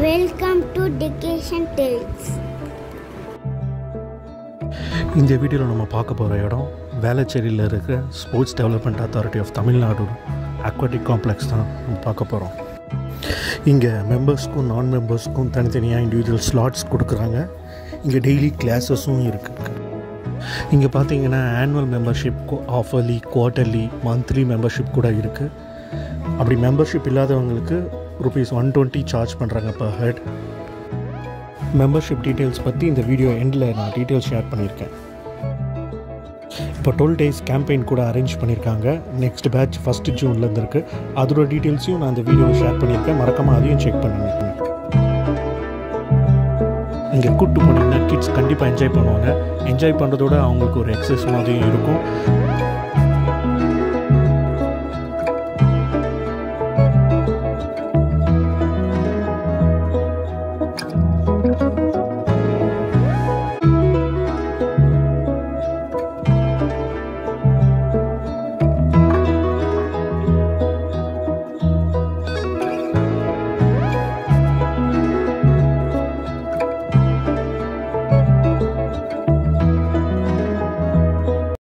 Welcome to டிகேஷன் டெல்ஸ் இந்த வீடியோவில் நம்ம பார்க்க போகிற இடம் வேளச்சேரியில் இருக்கிற sports development authority of Tamil Nadu aquatic complex தான் நம்ம பார்க்க போகிறோம் இங்கே மெம்பர்ஸ்க்கும் நான் மெம்பர்ஸ்க்கும் தனித்தனியாக இண்டிவிஜுவல் ஸ்லாட்ஸ் கொடுக்குறாங்க. இங்கே டெய்லி கிளாஸஸும் இருக்குது இங்கே பார்த்தீங்கன்னா annual membership half yearly quarterly monthly membership கூட இருக்குது அப்படி மெம்பர்ஷிப் இல்லாதவங்களுக்கு ருபீஸ் ஒன் டுவெண்ட்டி சார்ஜ் பண்ணுறாங்க பர் ஹெட் மெம்பர்ஷிப் டீட்டெயில்ஸ் பற்றி இந்த வீடியோ எண்டில் நான் டீட்டெயில்ஸ் ஷேர் பண்ணியிருக்கேன் இப்போ டுவெல் டேஸ் கேம்பெயின் கூட அரேஞ்ச் பண்ணியிருக்காங்க நெக்ஸ்ட் பேட்ச் ஃபஸ்ட்டு ஜூன்லேருந்து இருக்குது அதோட டீட்டெயில்ஸையும் நான் இந்த வீடியோவில் ஷேர் பண்ணியிருக்கேன் மறக்காமல் அதையும் செக் பண்ணுங்க. இங்கே கூட்டு போனீங்கன்னா கிட்ஸ் கண்டிப்பாக என்ஜாய் பண்ணுவாங்க. என்ஜாய் பண்ணுறதோட அவங்களுக்கு ஒரு எக்ஸசைஸ் மாதிரியும் இருக்கும்.